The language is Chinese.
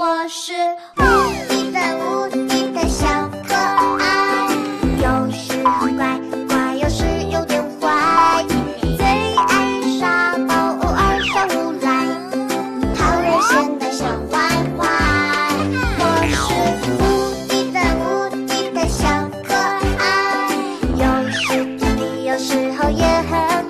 我是无敌的无敌的小可爱有时很乖乖有时有点坏最爱耍宝偶尔耍无赖讨人嫌的小坏坏我是无敌的无敌的小可爱有时调皮有时候也很